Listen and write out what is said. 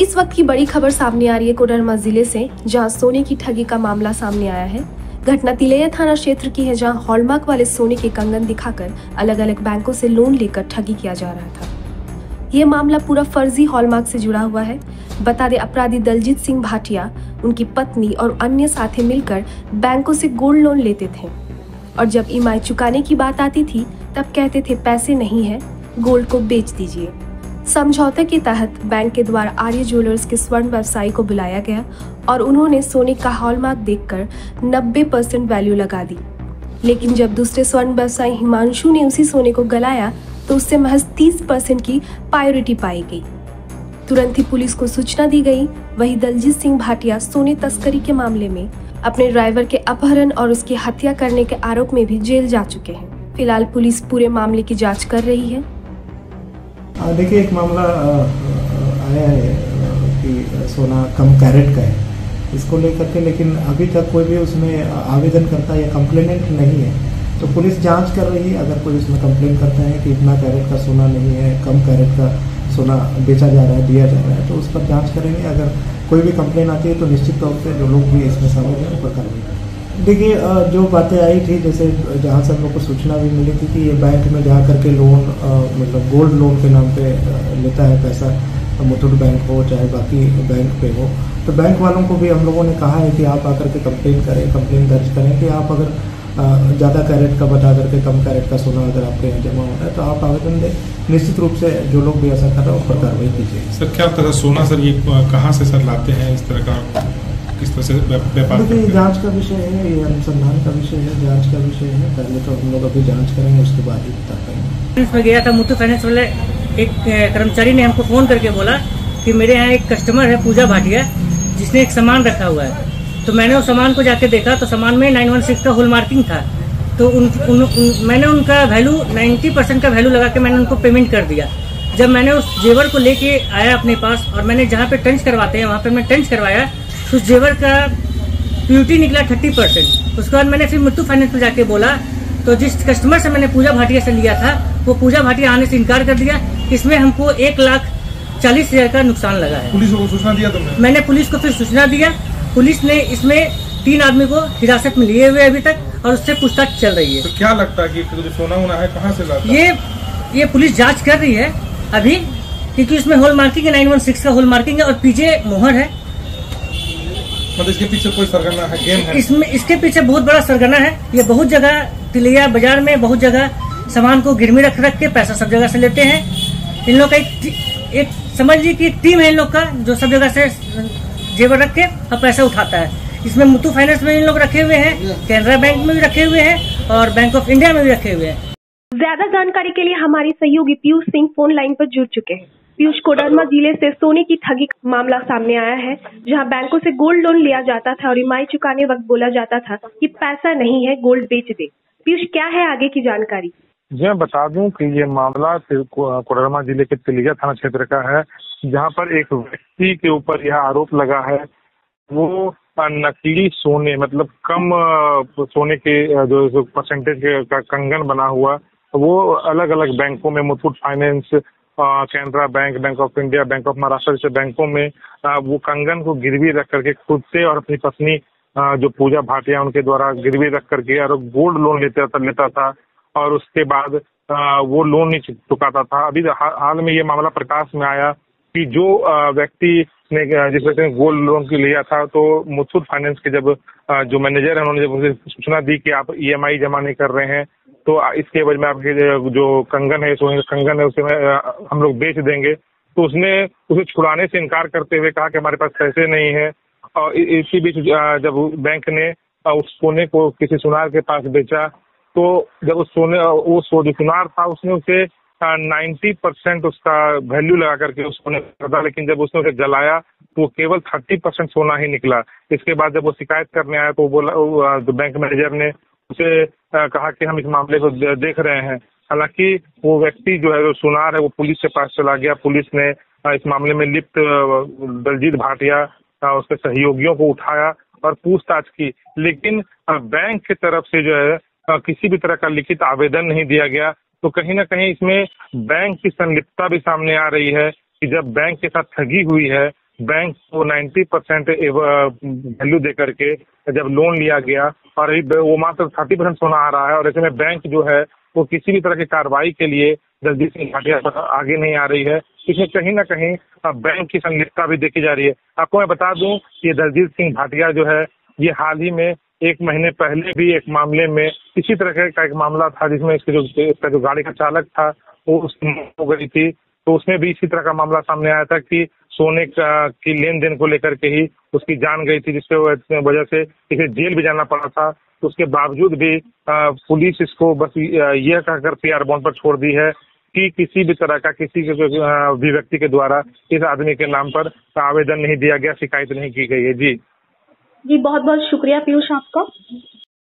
इस वक्त की बड़ी खबर सामने आ रही है कोडरमा ज़िले से, जहाँ सोने की ठगी का मामला सामने आया है। घटना तिलैया थाना क्षेत्र की है, जहाँ हॉलमार्क वाले सोने के कंगन दिखाकर अलग अलग बैंकों से लोन लेकर ठगी किया जा रहा था। ये मामला पूरा फर्जी हॉलमार्क से जुड़ा हुआ है। बता दें, अपराधी दलजीत सिंह भाटिया, उनकी पत्नी और अन्य साथी मिलकर बैंकों से गोल्ड लोन लेते थे। और जब ईएमआई चुकाने की बात आती थी, तब कहते थे, पैसे नहीं है, गोल्ड को बेच दीजिए। समझौते के तहत बैंक के द्वारा आर्य ज्वेलर्स के स्वर्ण व्यवसायी को बुलाया गया और उन्होंने सोने का हॉलमार्क देखकर 90 परसेंट वैल्यू लगा दी। लेकिन जब दूसरे स्वर्ण व्यवसायी हिमांशु ने उसी सोने को गलाया तो उससे महज 30 परसेंट की प्रायोरिटी पाई गई। तुरंत ही पुलिस को सूचना दी गई। वही दलजीत सिंह भाटिया सोने तस्करी के मामले में अपने ड्राइवर के अपहरण और उसकी हत्या करने के आरोप में भी जेल जा चुके हैं। फ़िलहाल पुलिस पूरे मामले की जाँच कर रही है। देखिए, एक मामला आया है, कि सोना कम कैरेट का है। इसको लेकर के, लेकिन अभी तक कोई भी उसमें आवेदन करता या कंप्लेनेंट नहीं है। तो पुलिस जाँच कर रही है, अगर कोई उसमें कंप्लेन करता है कि इतना कैरेट का सोना नहीं है, कम कैरेट का सोना बेचा जा रहा है, दिया जा रहा है तो उस पर जाँच करेंगे। अगर कोई भी कंप्लेन आती है तो निश्चित तौर पर जो लोग भी इसमें शामिल हैं, उन पर कार्रवाई देखिए जो बातें आई थी, जैसे जहाँ से हम लोग को सूचना भी मिली थी कि ये बैंक में जा करके लोन मतलब गोल्ड लोन के नाम पे लेता है पैसा, मुथुट बैंक हो, चाहे बाकी बैंक पे हो। तो बैंक वालों को भी हम लोगों ने कहा है कि आप आकर के कंप्लेन करें, कंप्लेन दर्ज करें कि आप अगर ज़्यादा कैरेट का बता करके कम कैरेट का सोना अगर आपके यहाँ जमा हो रहा है तो आप आवेदन दें। निश्चित रूप से जो लोग भी ऐसा कर रहे हैं उस पर कार्रवाई कीजिए। सर, क्या तरह सोना, सर, ये कहाँ से, सर, लाते हैं इस तरह का किस तरह से व्यापार देखिए जाँच का विषय है ये अनुसंधान का विषय है जाँच का विषय है। पहले तो हम लोग अभी जाँच करेंगे उसके बाद ही बता पाएँगे। में गया था मुथू फाइनेंस वाले एक कर्मचारी ने हमको फ़ोन करके बोला कि मेरे यहाँ एक कस्टमर है पूजा भाटिया जिसने एक सामान रखा हुआ है। तो मैंने उस सामान को जाके देखा तो सामान में नाइन वन सिक्स का होल मार्किंग था। तो उन, उन, उन मैंने उनका वैल्यू नाइन्टी परसेंट का वैल्यू लगा के मैंने उनको पेमेंट कर दिया। जब मैंने उस जेवर को लेके आया अपने पास और मैंने जहाँ पे टंच करवाते हैं वहाँ पे मैं टंच करवाया उस जेवर का प्यूटी निकला थर्टी परसेंट उसके बाद मैंने फिर मुत्तू फाइनेंस में जाके बोला तो जिस कस्टमर से मैंने पूजा भाटिया से लिया था वो पूजा भाटिया आने से इनकार कर दिया इसमें हमको एक लाख चालीस हज़ार का नुकसान लगा है। पुलिस को सूचना दिया तुमने? मैंने पुलिस को फिर सूचना दिया पुलिस ने इसमें तीन आदमी को हिरासत में लिए हुए अभी तक और उससे पूछताछ चल रही है। तो क्या लगता है कि जो सोना वोना है कहाँ से लाता ये ये पुलिस जाँच कर रही है अभी क्योंकि इसमें होल मार्किंग है नाइन वन सिक्स का होल मार्किंग है और पीछे मोहर है। मतलब इसके पीछे कोई सरगना है गेम है? इसमें इसके पीछे बहुत बड़ा सरगना है। ये बहुत जगह तिलिया बाज़ार में बहुत जगह सामान को गिरमी रख रख के पैसा सब जगह से लेते हैं। इन लोग का एक, एक समझ लीजिए कि एक टीम है इन लोग का जो सब जगह से जेवर रख के और पैसा उठाता है। इसमें मुथू फाइनेंस में इन लोग रखे हुए हैं कैनरा बैंक में भी रखे हुए हैं और बैंक ऑफ़ इंडिया में भी रखे हुए हैं। ज़्यादा जानकारी के लिए हमारे सहयोगी पीयूष सिंह फ़ोन लाइन पर जुड़ चुके हैं। पीयूष कोडरमा ज़िले से सोने की ठगी मामला सामने आया है, जहाँ बैंकों से गोल्ड लोन लिया जाता था और ईएमआई चुकाने वक्त बोला जाता था कि पैसा नहीं है, गोल्ड बेच दे। पीयूष, क्या है आगे की जानकारी? जी, मैं बता दूँ कि ये मामला कोडरमा ज़िले के तिलिया थाना क्षेत्र का है, जहाँ पर एक व्यक्ति के ऊपर यह आरोप लगा है, वो नकली सोने मतलब कम सोने के जो परसेंटेज का कंगन बना हुआ, वो अलग अलग बैंकों में Muthoot finance Canara bank bank of India bank of Maharashtra जैसे बैंकों में वो कंगन को गिरवी रख करके खुद से और अपनी पत्नी जो पूजा भाटिया उनके द्वारा गिरवी रख करके और गोल्ड लोन लेता था लेता था और उसके बाद वो लोन नहीं चुकाता था। अभी हाल में ये मामला प्रकाश में आया कि जो व्यक्ति ने जिस व्यक्ति ने गोल्ड लोन की लिया था तो मुथूट फाइनेंस के जब जो मैनेजर है, उन्होंने जब सूचना दी कि आप ईएमआई जमा नहीं कर रहे हैं तो इसके वजह में आपके जो कंगन है सोने कंगन है, उसे हम लोग बेच देंगे। तो उसने, उसे छुड़ाने से इनकार करते हुए कहा कि हमारे पास पैसे नहीं है। और इसी बीच जब बैंक ने उस सोने को किसी सुनार के पास बेचा तो जब उस सोने वो जो सुनार था, उसने उसे नाइन्टी परसेंट उसका वैल्यू लगा करके उस सोने खरीदा। लेकिन जब उसने उसे जलाया तो केवल थर्टी परसेंट सोना ही निकला। इसके बाद जब वो शिकायत करने आया तो बोला बैंक मैनेजर ने उसे कहा कि हम इस मामले को देख रहे हैं। हालाँकि वो व्यक्ति जो है जो सुनार है, वो पुलिस के पास चला गया। पुलिस ने इस मामले में लिप्त दलजीत भाटिया उसके सहयोगियों को उठाया और पूछताछ की। लेकिन बैंक की तरफ़ से जो है किसी भी तरह का लिखित आवेदन नहीं दिया गया। तो कहीं ना कहीं इसमें बैंक की संलिप्तता भी सामने आ रही है कि जब बैंक के साथ ठगी हुई है बैंक को 90 परसेंट वैल्यू दे करके जब लोन लिया गया, और वो मात्र 30 परसेंट सोना आ रहा है, और ऐसे में बैंक जो है, वो किसी भी तरह की कार्रवाई के लिए भाटिया पर आगे नहीं आ रही है। इसमें कहीं ना कहीं बैंक की संलिप्तता भी देखी जा रही है। आपको मैं बता दूँ, ये दलजीत सिंह भाटिया जो है, ये हाल ही में एक महीने पहले भी एक मामले में इसी तरह का एक मामला था, जिसमें इसके जो, इसका जो गाड़ी का चालक था, वो उसकी मौत हो गई थी। तो उसमें भी इसी तरह का मामला सामने आया था कि सोने का, की लेन देन को लेकर के ही उसकी जान गई थी जिसके वजह से इसे जेल भी जाना पड़ा था। तो उसके बावजूद भी पुलिस इसको बस यह कहकर पीआर बॉन्ड पर छोड़ दी है कि किसी भी तरह का, किसी के भी व्यक्ति के द्वारा इस आदमी के नाम पर आवेदन नहीं दिया गया, शिकायत नहीं की गई है। जी। जी बहुत बहुत शुक्रिया पीयूष आपका।